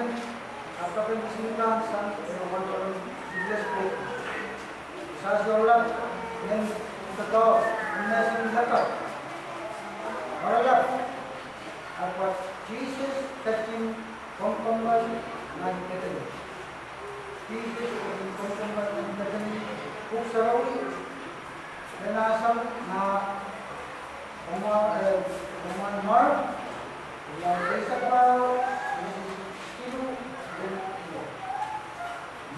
pen आपका pen machine का सन वन इंग्लिश को सर्च डॉलर देन द तो हमने से लिखा था डॉलर आपका चीज टचिंग कंकम्बल नाइन कैटेगरी चीज touching कंकम्बल nine category cook surround then Assam ना Omar, eh, Omar Mar, yang bisa tahu